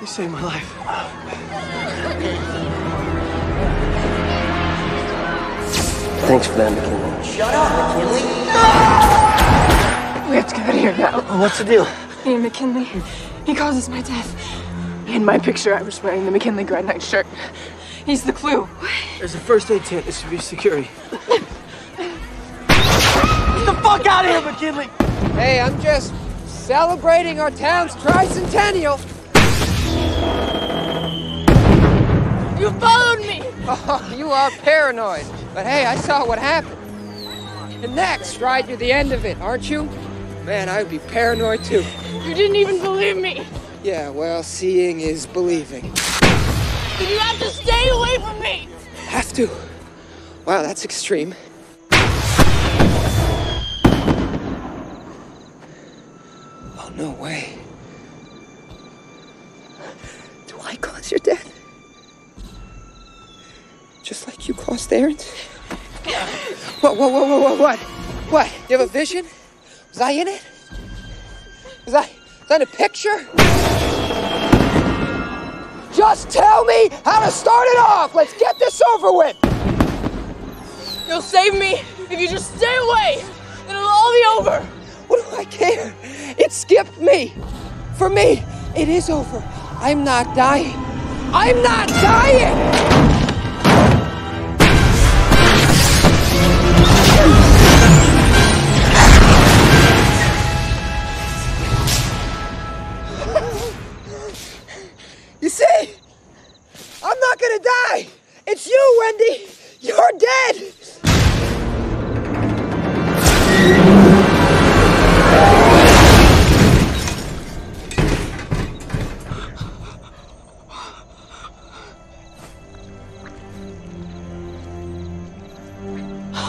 You saved my life. Thanks for that, McKinley. Shut up, McKinley. We have to get out of here now. Oh, what's the deal? Ian McKinley. He causes my death. In my picture, I was wearing the McKinley Grand Night shirt. He's the clue. There's a first aid tent. This should be security. Get the fuck out of here, McKinley! Hey, I'm just celebrating our town's tricentennial. You followed me! Oh, you are paranoid. But hey, I saw what happened. And next, right? You're the end of it, aren't you? Man, I would be paranoid too. You didn't even believe me. Yeah, well, seeing is believing. Then you have to stay away from me. Have to. Wow, that's extreme. No way. Do I cause your death? Just like you caused Erin's? What, what, what, what, what, what? What? You have a vision? Was I in it? Was I, was I in a picture? Just tell me how to start it off! Let's get this over with! You'll save me if you just stay away. Then it'll all be over. What do I care? It skipped me. For me, it is over. I'm not dying. I'm not dying! You see? I'm not gonna die! It's you, Wendy! You're dead!